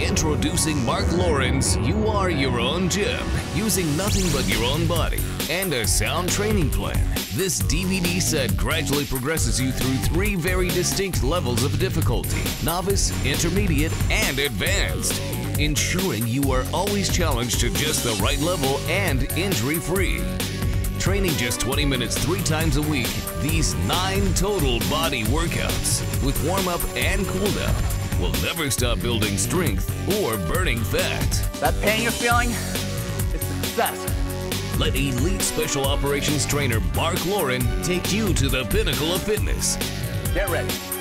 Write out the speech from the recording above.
Introducing Mark Lauren's You Are Your Own Gym, using nothing but your own body and a sound training plan. This DVD set gradually progresses you through three very distinct levels of difficulty novice, intermediate, and advanced, ensuring you are always challenged to just the right level and injury free. Training just 20 minutes three times a week, these nine total body workouts with warm up and cool down will never stop building strength or burning fat. That pain you're feeling is success. Let Elite Special Operations Trainer Mark Lauren take you to the pinnacle of fitness. Get ready.